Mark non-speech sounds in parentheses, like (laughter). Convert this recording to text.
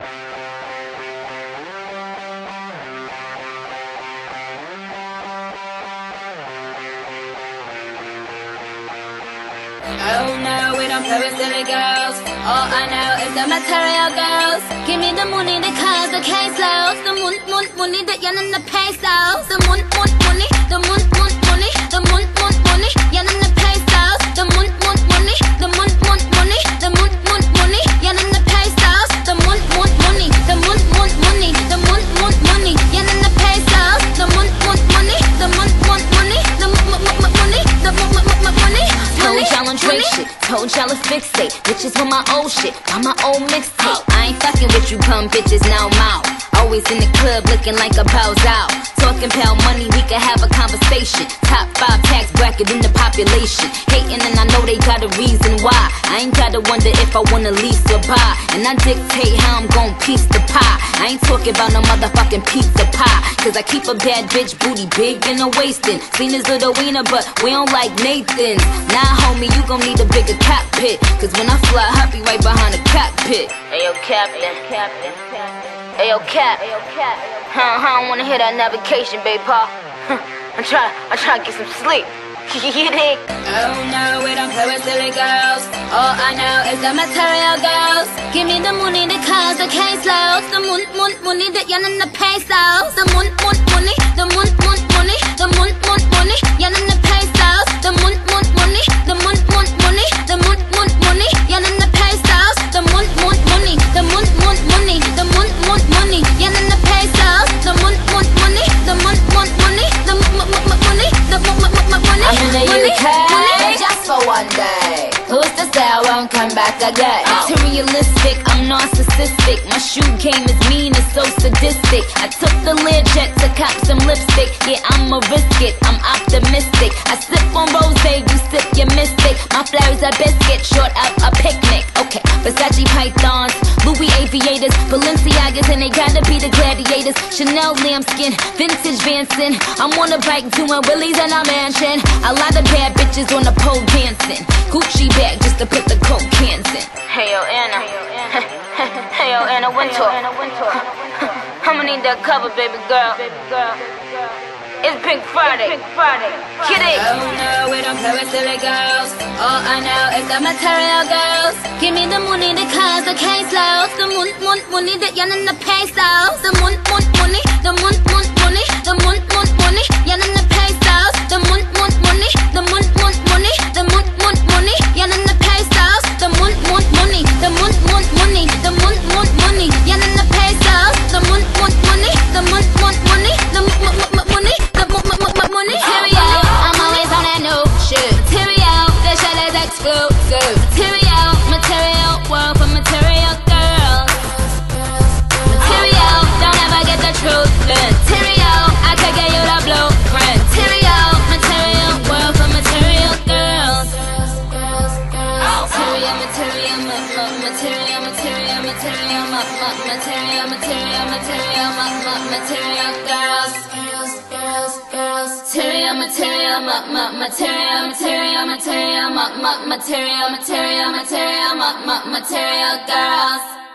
Oh no, we don't play with silly girls. All I know is the material girls. Give me the money, the cars, the caseloads. The moon, moon, money, the yen and the pesos. The money, told y'all to fixate. Bitches with my old shit, on my old mixtape. I ain't fucking with you bum bitches, now I'm out. Always in the club looking like a bows out. Talking pal money, we can have a conversation. Top five tax bracket in the population. Hating and I know they got a reason why. I ain't gotta wonder if I wanna lease or buy. And I dictate how I'm gon' piece the pie. I ain't talking about no motherfucking pizza pie. Cause I keep a bad bitch booty big in the waistin'. Seen his little wiener, but we don't like Nathan's. Nah, homie, you gon' need a bigger cockpit. Cause when I fly, I be right behind the cockpit. Ayo, Captain. Captain. Ayo, Cap. Ayo, Cap. Huh, I don't wanna hear that navigation, babe, pa. I'm trying, I'm trying to get some sleep. (laughs) Oh no, we don't play with silly girls. All I know is the material girls. Give me the money, the cars, the caseloads. The moon, moon, money, the yen and the pesos. The moon, moon, money, the moon, moon, money. The moon, one day. Who's to say I won't come back again? Oh. Materialistic, I'm narcissistic. My shoe game is mean, it's so sadistic. I took the Learjet to cop some lipstick. Yeah, I'ma risk it, I'm optimistic. I sip on rose, you sip your mystic. My flowers a biscuit, short out a picnic. Okay, Versace pythons, Louis aviators, Balenciagas, and they gotta be the gladiators. Chanel lambskin, vintage Vanson. I'm on a bike doing willies in a mansion. A lot of bad bitches on the pole dancing. Gucci bag just to put the coke cans in. Hey yo, Anna. (laughs) hey yo, Anna Wintour. (laughs) I'ma need that cover, baby girl. It's Pink Friday. Get it. Oh no, we don't play with silly girls. All I know is the material girls. Give me the money, the cars, the The moon, moon, money, the pesos. The moon, moon, Material, material, ma- ma- material, material, material, ma- ma- material, material, material, ma- ma- material girls. Material, material, ma- ma- material, material, material, ma- ma- material, material, material, ma- ma- material girls.